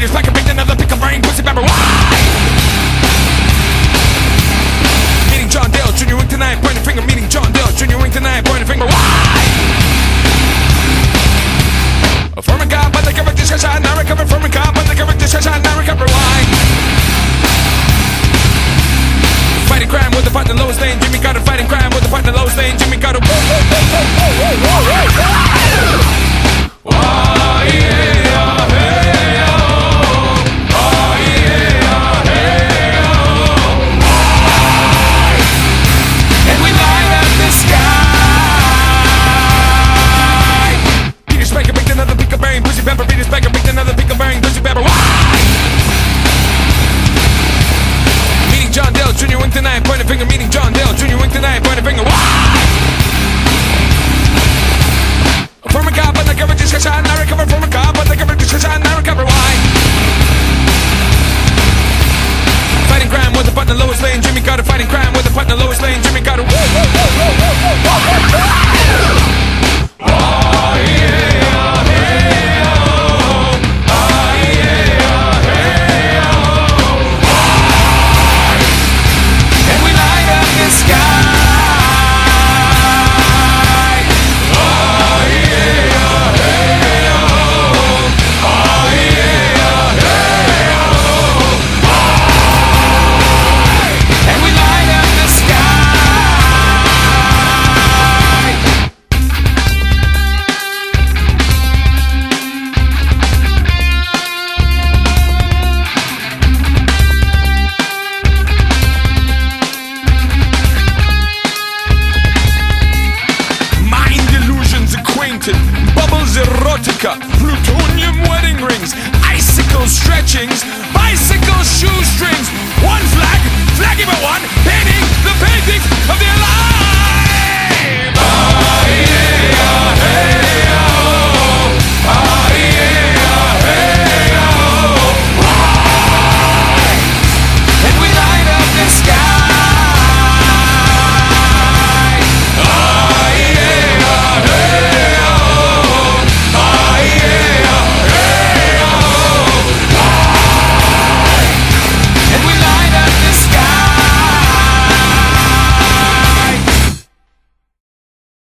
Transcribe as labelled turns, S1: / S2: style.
S1: It's like a tonight, point a finger, meaning John Dale Jr. wink tonight, point a finger, why? From a cop, but I cover just shine, I recover from a cop, but I cover just shine, I recover, why? Fighting crime with a button, Lois Lane, Jimmy Carter fighting crime with a button, lowest premium wedding rings, icicle stretchings, bicycle shoestrings, one flag,